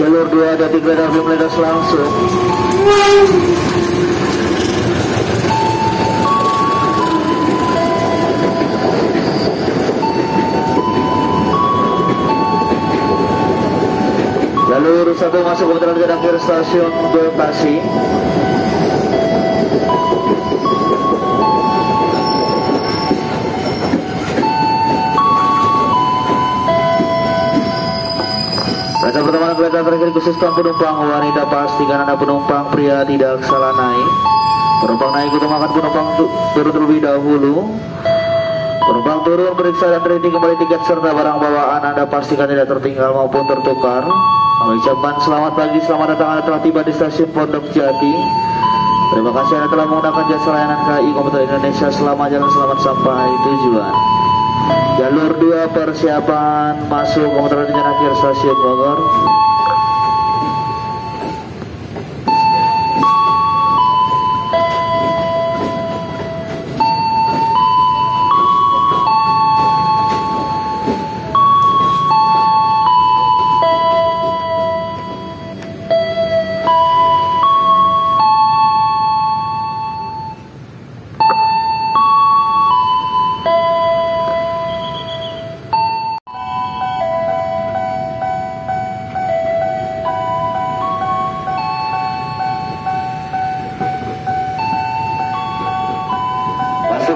2 ada tiga dari melintas langsung Jalur satu masuk ke dalam akhir stasiun Bekasi. Pada pertemuan kereta terakhir khususkan penumpang wanita pastikan anda penumpang pria tidak salah naik. Penumpang naik utamakan penumpang turun terlebih dahulu. Penumpang turun periksa dan rating kembali tiket serta barang bawaan anda pastikan tidak tertinggal maupun tertukar. Kami ucapkan selamat pagi, selamat datang anda telah tiba di stasiun Pondok Jati. Terima kasih anda telah menggunakan jasa layanan KAI Komuter Indonesia. Selamat jalan, selamat sampai tujuan. Jalur 2 persiapan masuk komuter akhir stasiun Bogor.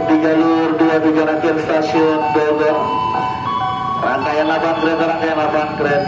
Di jalur 2 tujuan akhir stasiun Bogor. Rangkaian 8 kereta, rangkaian 8 kereta.